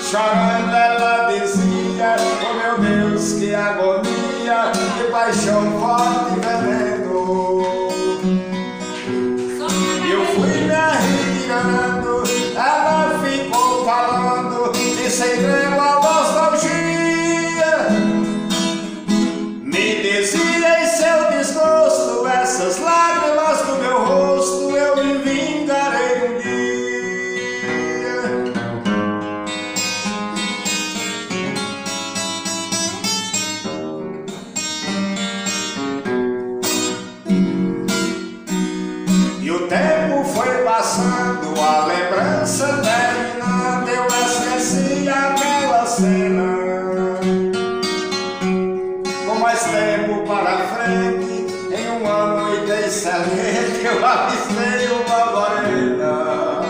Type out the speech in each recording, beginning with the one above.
Chorando ela dizia, oh meu Deus, que agonia, que paixão forte E o tempo foi passando, a lembrança terminando, eu esqueci aquela cena. Com mais tempo para frente, em um ano e excelente, eu avistei uma morena.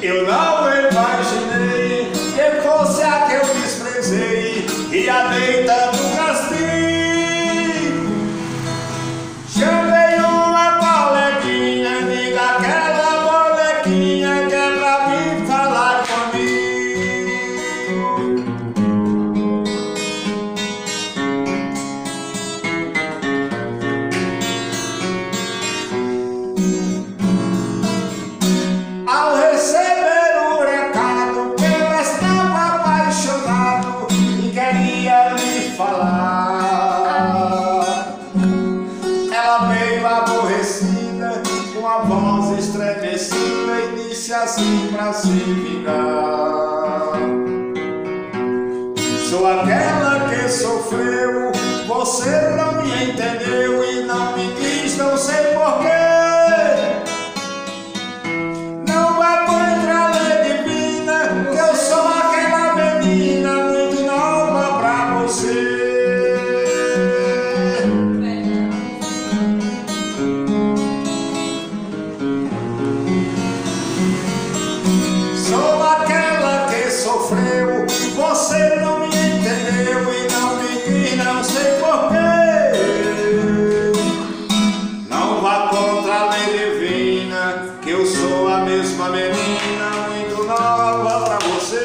Eu não imaginei que fosse a que eu desprezei e a deita assim pra se vingar. Sou aquela que sofreu, você não me entendeu e não me quis, não sei porquê. uma menina muito nova pra você.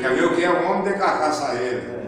Quer ver o que? É um homem de carcaça ele.